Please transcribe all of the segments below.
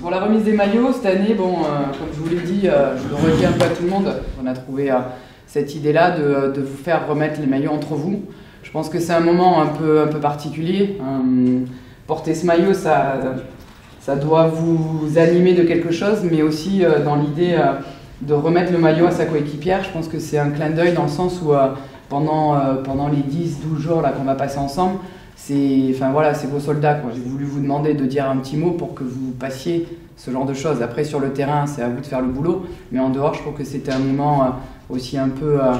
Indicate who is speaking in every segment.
Speaker 1: Pour la remise des maillots, cette année, bon, euh, comme je vous l'ai dit, euh, je le peu à tout le monde, on a trouvé euh, cette idée-là de, vous faire remettre les maillots entre vous. Je pense que c'est un moment un peu, un peu particulier. Porter ce maillot, ça, ça doit vous animer de quelque chose, mais aussi dans l'idée de remettre le maillot à sa coéquipière. Je pense que c'est un clin d'œil dans le sens où pendant, pendant les 10-12 jours qu'on va passer ensemble, c'est enfin, voilà, c'est vos soldats. J'ai voulu vous demander de dire un petit mot pour que vous passiez ce genre de choses. Après, sur le terrain, c'est à vous de faire le boulot, mais en dehors, je trouve que c'était un moment euh, aussi un peu, euh,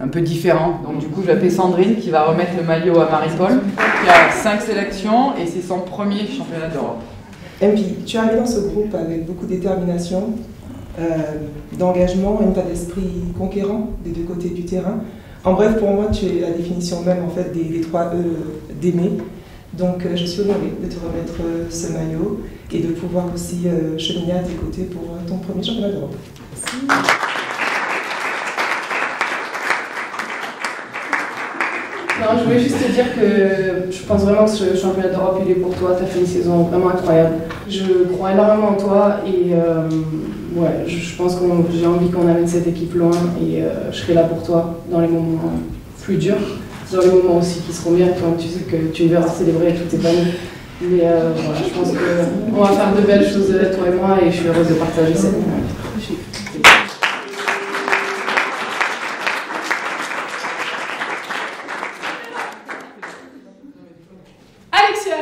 Speaker 1: un peu différent. Donc, du coup, appeler Sandrine qui va remettre le maillot à Marie-Paul, qui a 5 sélections et c'est son premier championnat d'Europe.
Speaker 2: MP, tu es arrivé dans ce groupe avec beaucoup de détermination, euh, d'engagement, un état d'esprit conquérant des deux côtés du terrain. En bref, pour moi, tu es la définition même en fait des, trois E d'aimer. Donc, euh, je suis honorée de te remettre euh, ce maillot et de pouvoir aussi euh, cheminer à tes côtés pour ton premier championnat d'Europe.
Speaker 3: Non, je voulais juste te dire que je pense vraiment que ce championnat d'Europe, il est pour toi. Tu as fait une saison vraiment incroyable. Je crois énormément en toi et euh, ouais, je, pense que j'ai envie qu'on amène cette équipe loin et euh, je serai là pour toi dans les moments plus durs, dans les moments aussi qui seront bien. Toi, tu sais que tu me verras célébrer toutes tes familles. Mais euh, je pense qu'on va faire de belles choses, toi et moi, et je suis heureuse de partager cette moment. Alexia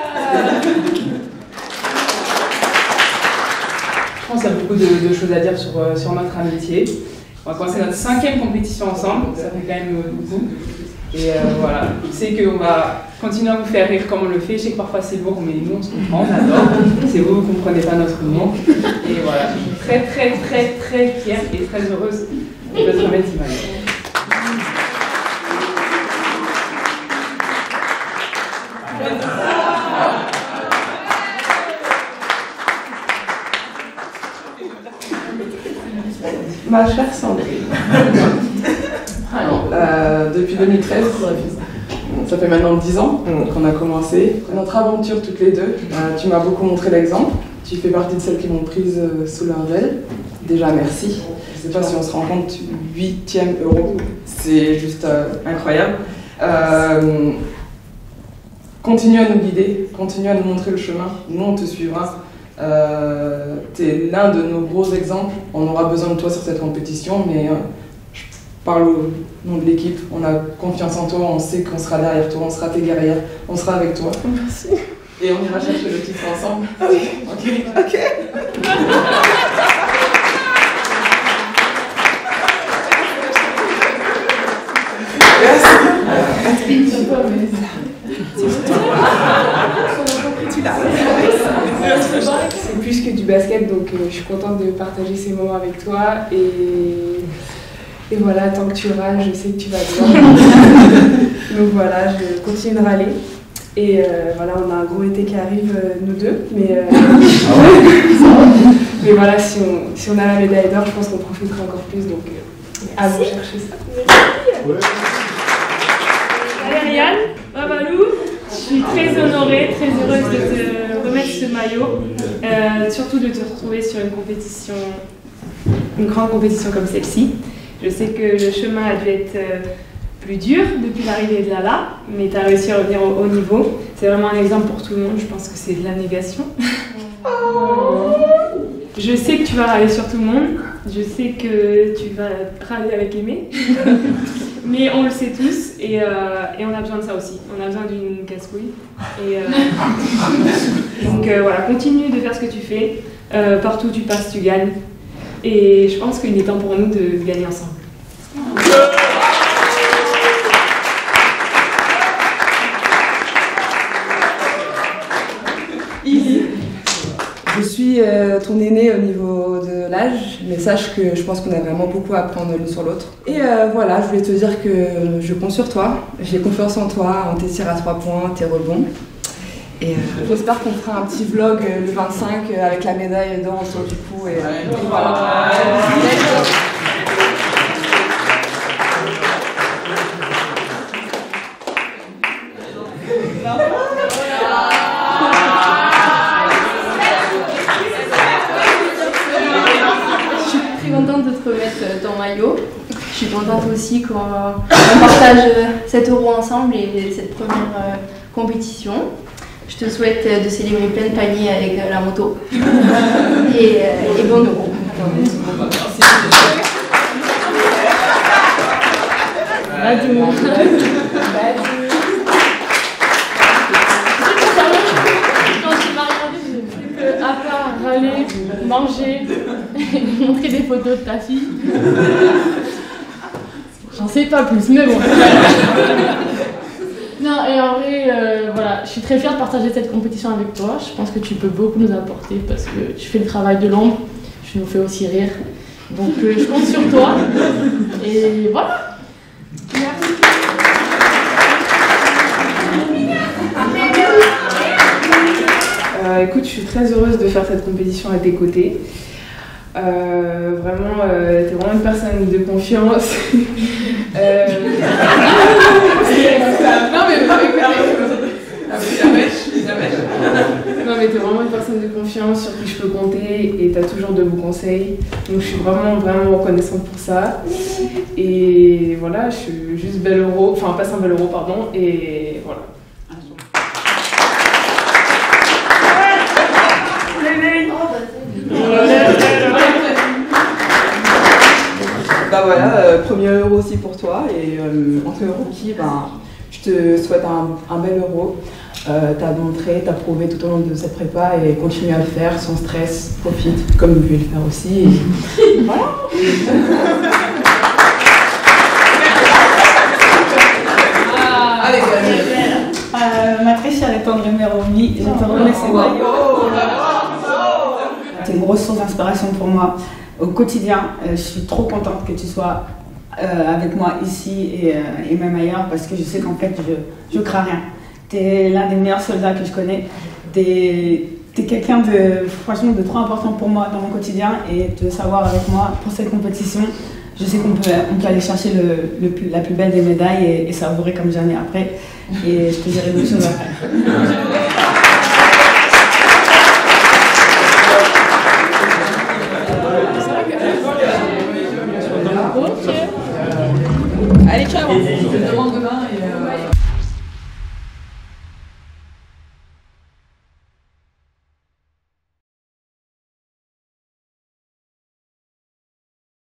Speaker 3: Je pense qu'il y a beaucoup de, de choses à dire sur, euh, sur notre amitié. On va commencer notre cinquième compétition ensemble, donc ça fait quand même euh, beaucoup. Et euh, voilà, je sais qu'on va continuer à vous faire rire comme on le fait. Je sais que parfois c'est lourd, mais nous on se comprend, on adore. C'est vous, vous ne comprenez pas notre humour. Et voilà, je suis très très très très fière et très heureuse de te remettre Imani.
Speaker 4: Ma chère Sandrine, euh, depuis 2013, ça fait maintenant 10 ans qu'on a commencé notre aventure toutes les deux. Euh, tu m'as beaucoup montré l'exemple. Tu fais partie de celles qui m'ont prise euh, sous leur aile. Déjà, merci. Je sais pas si on se rend compte, 8e euro, c'est juste euh, incroyable. Euh, continue à nous guider, continue à nous montrer le chemin. Nous, on te suivra. Euh, tu es l'un de nos gros exemples. On aura besoin de toi sur cette compétition, mais euh, je parle au nom de l'équipe. On a confiance en toi, on sait qu'on sera derrière toi, on sera tes guerrières, on sera avec toi.
Speaker 2: Merci.
Speaker 4: Et on ira chercher le titre ensemble.
Speaker 2: Ah oui.
Speaker 4: Ok.
Speaker 2: Ok.
Speaker 3: C'est plus que du basket, donc euh, je suis contente de partager ces moments avec toi. Et, et voilà, tant que tu râles, je sais que tu vas bien. donc voilà, je continue de râler. Et euh, voilà, on a un gros été qui arrive, euh, nous deux. Mais, euh, mais voilà, si on, si on a la médaille d'or, je pense qu'on profitera encore plus. Donc euh, à vous chercher ça.
Speaker 5: Ariane, Babalou, je suis très honorée, très heureuse de te remettre ce maillot, euh, surtout de te retrouver sur une compétition, une grande compétition comme celle-ci. Je sais que le chemin a dû être euh, plus dur depuis l'arrivée de Lala, mais tu as réussi à revenir au haut niveau. C'est vraiment un exemple pour tout le monde, je pense que c'est de l'abnégation. Je sais que tu vas râler sur tout le monde, je sais que tu vas râler avec Aimé, mais on le sait tous et, euh, et on a besoin de ça aussi. On a besoin d'une casse-couille. Et, euh, donc euh, voilà, continue de faire ce que tu fais. Euh, partout où tu passes, tu gagnes. Et je pense qu'il est temps pour nous de gagner ensemble.
Speaker 2: Je suis euh, ton aîné au niveau de l'âge, mais sache que je pense qu'on a vraiment beaucoup à apprendre l'une sur l'autre. Et euh, voilà, je voulais te dire que je compte sur toi, j'ai confiance en toi, en tes tirs à trois points, tes rebonds. Et euh, j'espère qu'on fera un petit vlog euh, le 25 euh, avec la médaille d'or autour du cou. Et, et voilà.
Speaker 6: maillot. Je suis contente aussi qu'on partage 7 euros ensemble et cette première compétition. Je te souhaite de célébrer plein de paniers avec la moto. et, bon euro.
Speaker 7: à part manger, montrer des photos de ta fille. J'en sais pas plus, mais bon. non, et en vrai, euh, voilà, je suis très fière de partager cette compétition avec toi. Je pense que tu peux beaucoup nous apporter parce que tu fais le travail de l'ombre, tu nous fais aussi rire. Donc euh, je compte sur toi. Et voilà.
Speaker 5: Euh, écoute, je suis très heureuse de faire cette compétition à tes côtés. Euh, vraiment, euh, tu es vraiment une personne de confiance. euh... non, mais non, mais t'es vraiment une personne de confiance sur qui je peux compter et t'as toujours de bons conseils. Donc je suis vraiment, vraiment reconnaissante pour ça. Et voilà, je suis juste belle euro, enfin pas un bel euro, pardon, et voilà.
Speaker 4: Euh, premier euro aussi pour toi et euh, en tant que rookie, ben, je te souhaite un, un bel euro. Euh, t'as montré, t'as prouvé tout au long de cette prépa et continue à le faire sans stress, profite comme vous pouvez le faire aussi. Et voilà.
Speaker 5: Allez,
Speaker 8: Euh, ma très chère et tendre mère Romy, je te remercie. Tu es une grosse source d'inspiration pour moi au quotidien. Euh, je suis trop contente que tu sois euh, avec moi ici et, euh, et même ailleurs parce que je sais qu'en fait, je, je crains rien. Tu es l'un des meilleurs soldats que je connais. Tu es, quelqu'un de, franchement, de trop important pour moi dans mon quotidien et de savoir avec moi pour cette compétition, je sais qu'on peut, on peut aller chercher le, la plus belle des médailles et, et savourer comme jamais après. Et je te dirai d'autres choses après.
Speaker 7: allez, ciao.